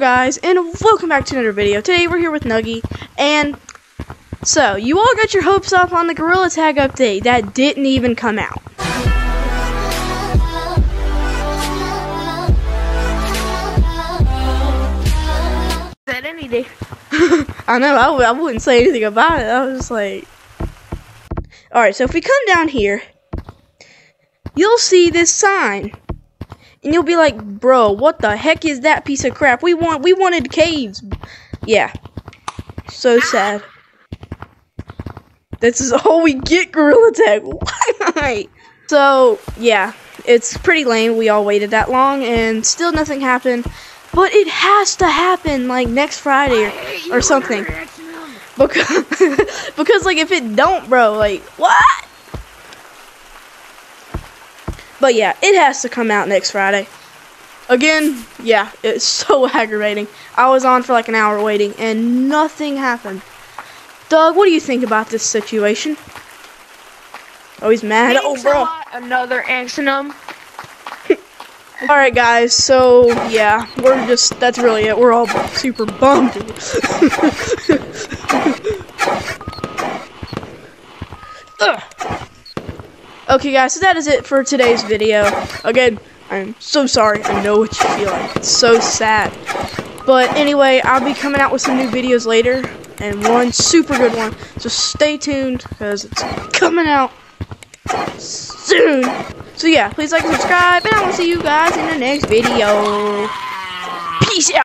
guys, and welcome back to another video. Today we're here with Nuggy, and so you all got your hopes up on the Gorilla Tag update that didn't even come out. Said any day. I know, I I wouldn't say anything about it. I was just like, alright, so if we come down here, you'll see this sign. And you'll be like, bro, what the heck is that piece of crap? We want, we wanted caves. Yeah. So sad. This is all we get, Gorilla Tag. Why? So, yeah. It's pretty lame. We all waited that long, and still nothing happened. But it has to happen, like, next Friday or, or something. Because, because, like, if it don't, bro, like, what? But yeah, it has to come out next Friday. Again, yeah, it's so aggravating. I was on for like an hour waiting, and nothing happened. Doug, what do you think about this situation? Oh, he's mad. Oh, Thanks a bro. Another Axonum. Alright, guys, so yeah, we're just, that's really it. We're all super bummed. Ugh. Okay, guys, so that is it for today's video. Again, I'm so sorry. I know what you feel like. It's so sad. But anyway, I'll be coming out with some new videos later, and one super good one. So stay tuned, because it's coming out soon. So yeah, please like and subscribe, and I will see you guys in the next video. Peace out.